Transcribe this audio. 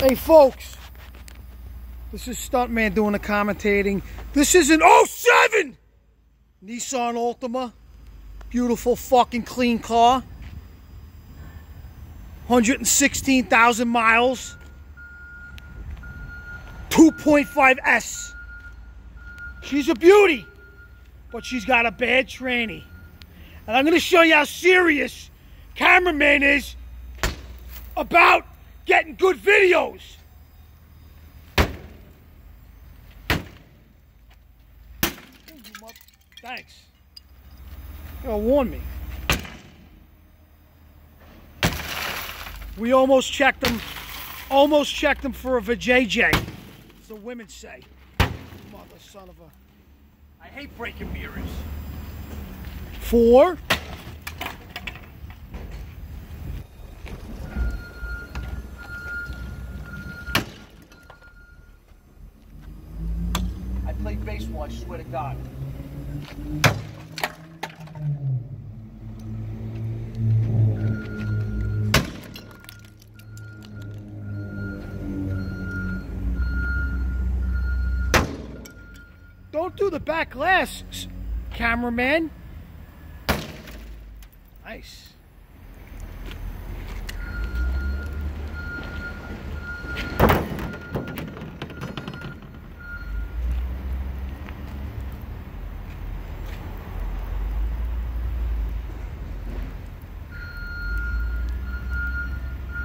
Hey, folks. This is Stuntman doing the commentating. This is an 07 Nissan Altima. Beautiful fucking clean car. 116,000 miles. 2.5S. She's a beauty, but she's got a bad tranny. And I'm going to show you how serious cameraman is about getting good videos. Thanks. You warn me. We almost checked them, almost checked them for a vajayjay, as the women say. Mother son of a... I hate breaking mirrors. Four. Played baseball, I swear to God. Don't do the back glass, cameraman. Nice.